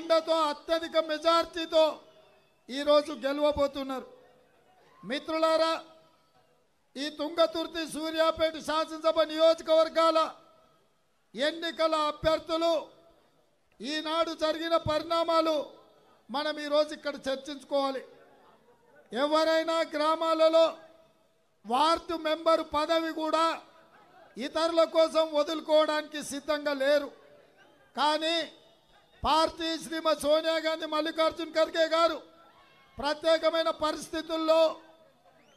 అండతో అత్యధిక మెజార్టీతో ఈరోజు గెలవబోతున్నారు. మిత్రులారా ఈ తుంగతుర్తి సూర్యాపేట శాసనసభ నియోజకవర్గాల ఎన్నికల అభ్యర్థులు ఈనాడు జరిగిన పరిణామాలు మనం ఈరోజు ఇక్కడ చర్చించుకోవాలి. ఎవరైనా గ్రామాలలో వార్డు మెంబరు పదవి కూడా ఇతరుల కోసం వదులుకోవడానికి సిద్ధంగా లేరు. కానీ పార్టీ శ్రీమతి సోనియా గాంధీ మల్లికార్జున్ ఖర్గే గారు ప్రత్యేకమైన పరిస్థితుల్లో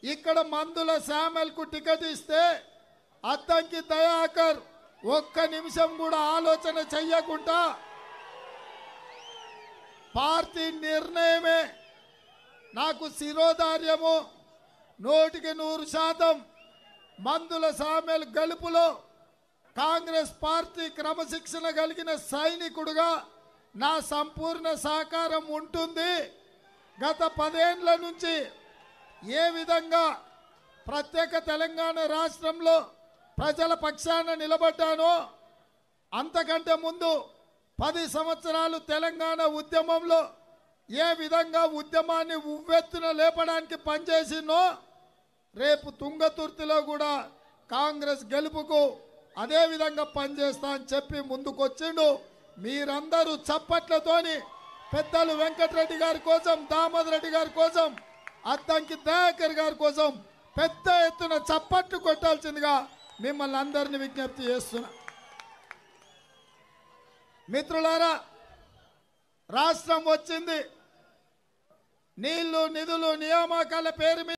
ఇక్కడ మందుల శామెల్కు టికెట్ ఇస్తే అద్దంకి దయాకర్ ఒక్క నిమిషం కూడా ఆలోచన చెయ్యకుండా పార్టీ నిర్ణయమే నాకు శిరోధార్యము. నూటికి నూరు శాతం మందుల సామెల్ గలుపులో కాంగ్రెస్ పార్టీ క్రమశిక్షణ కలిగిన సైనికుడుగా నా సంపూర్ణ సహకారం ఉంటుంది. గత పదేండ్ల నుంచి ఏ విధంగా ప్రత్యేక తెలంగాణ రాష్ట్రంలో ప్రజల పక్షాన నిలబడ్డానో అంతకంటే ముందు పది సంవత్సరాలు తెలంగాణ ఉద్యమంలో ఏ విధంగా ఉద్యమాన్ని ఉవ్వెత్తున లేపడానికి పనిచేసిందో రేపు తుంగతుర్తిలో కూడా కాంగ్రెస్ గెలుపుకు అదే విధంగా పనిచేస్తా అని చెప్పి ముందుకొచ్చిండు. మీరందరూ చప్పట్లతోని పెద్దలు వెంకటరెడ్డి గారి కోసం దామోదర్ రెడ్డి గారి కోసం అద్దంకి దయాకర్ గారి కోసం పెద్ద ఎత్తున చప్పట్లు కొట్టాల్సిందిగా మిమ్మల్ని అందరిని విజ్ఞప్తి చేస్తున్నా. మిత్రులారా రాష్ట్రం వచ్చింది. నీళ్ళు నిధులు నియామకాల పేరు మీద